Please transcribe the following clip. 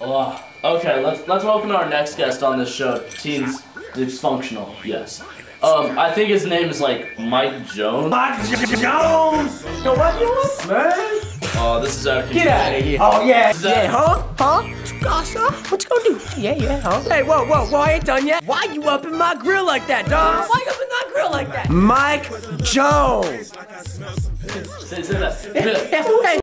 Oh, okay, let's let's welcome our next guest on this show. Teens dysfunctional, yes. Um, I think his name is like Mike Jones. Mike Jones! Yo, what you want, man? Oh, this is out of Get out of here. Oh, yeah. Yeah, huh? Huh? What you? What you gonna do? Yeah, yeah, huh? Hey, whoa, whoa, whoa, I ain't done yet. Why you up in my grill like that, dog? Why you up in my grill like that? Mike Jones! Say, say that. Hey,